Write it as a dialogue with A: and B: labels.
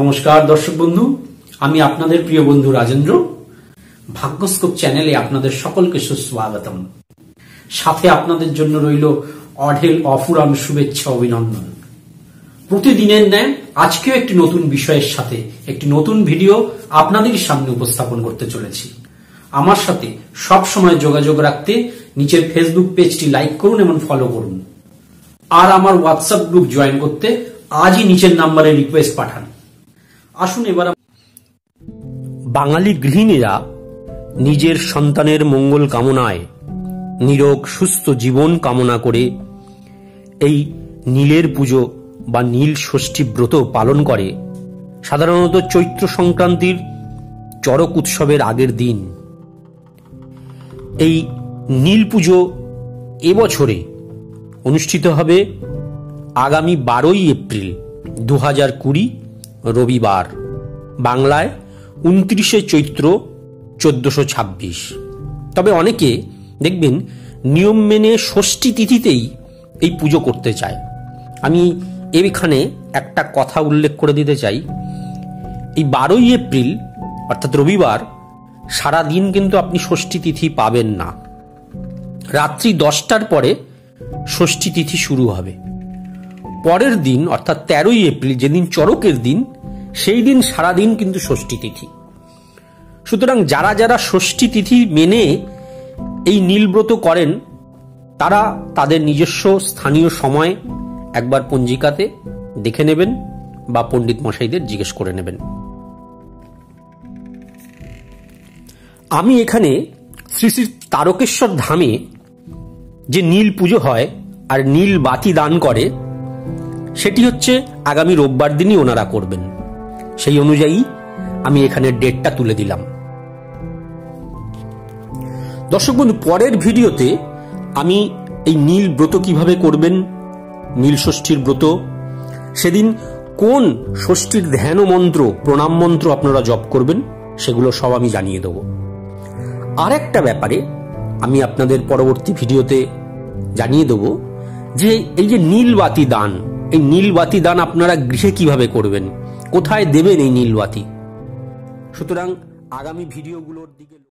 A: নমস্কার, দর্শক বন্ধু। আমি আপনাদের প্রিয় বন্ধু রাজেন্দ্র। ভাগ্যস্কোপ চ্যানেলে আপনাদের সকলকে সুস্বাগতম। সাথে আপনাদের জন্য রইল অঢেল অফুরান শুভেচ্ছা, অভিনন্দন। প্রতিদিনের ন্যায় আজকেও একটি নতুন বিষয়ের সাথে একটি নতুন ভিডিও আপনাদের সামনে উপস্থাপন করতে চলেছি। আমার সাথে সব সময় যোগাযোগ রাখতে নিচের ফেসবুক পেজটি লাইক করুন এবং ফলো করুন। আর আমার হোয়াটসঅ্যাপ গ্রুপ জয়েন করতে আজই নিচের নাম্বারে রিকোয়েস্ট পাঠান। আসুন এবার
B: বাঙালি গৃহিণীরা নিজের সন্তানের মঙ্গল কামনায় নিরোগ, সুস্থ জীবন কামনা করে এই নীলের পুজো বা নীল ষষ্ঠী ব্রত পালন করে, সাধারণত চৈত্র সংক্রান্তির চড়ক উৎসবের আগের দিন। এই নীল পুজো এবছরে অনুষ্ঠিত হবে আগামী বারোই এপ্রিল দু হাজার কুড়ি রবিবার। বাংলায় উনত্রিশে চৈত্র চোদ্দশো ছাব্বিশ। তবে অনেকে দেখবেন নিয়ম মেনে ষষ্ঠী তিথিতেই এই পুজো করতে চায়। আমি এখানে একটা কথা উল্লেখ করে দিতে চাই। এই বারোই এপ্রিল, অর্থাৎ রবিবার সারা দিন কিন্তু আপনি ষষ্ঠী তিথি পাবেন না। রাত্রি দশটার পরে ষষ্ঠী তিথি শুরু হবে। পরের দিন, অর্থাৎ তেরোই এপ্রিল, যেদিন চড়কের দিন, সেই দিন সারাদিন কিন্তু ষষ্ঠী তিথি। সুতরাং যারা যারা ষষ্ঠী তিথি মেনে এই নীলব্রত করেন, তারা তাদের নিজস্ব স্থানীয় সময় একবার পঞ্জিকাতে দেখে নেবেন বা পণ্ডিত মশাইদের জিজ্ঞেস করে নেবেন। আমি এখানে শ্রী শ্রী তারকেশ্বর ধামে যে নীল পুজো হয় আর নীল বাতি দান করে সেটি হচ্ছে আগামী রোববার দিনই ওনারা করবেন। সেই অনুযায়ী আমি এখানে ডেটটা তুলে দিলাম। দর্শক বন্ধু, পরের ভিডিওতে আমি এই নীল ব্রত কীভাবে করবেন, নীল ষষ্ঠীর ব্রত, সেদিন কোন ষষ্ঠীর ধ্যান মন্ত্র, প্রণাম মন্ত্র আপনারা জপ করবেন, সেগুলো সব আমি জানিয়ে দেব। আর একটা ব্যাপারে আমি আপনাদের পরবর্তী ভিডিওতে জানিয়ে দেব যে এই যে নীলবাতি দান এই নীলবাতি দান আপনারা গৃহে কীভাবে করবেন? কোথায় দেবেন এই নীলবাতি? সুতরাং আগামী ভিডিওগুলোর দিকে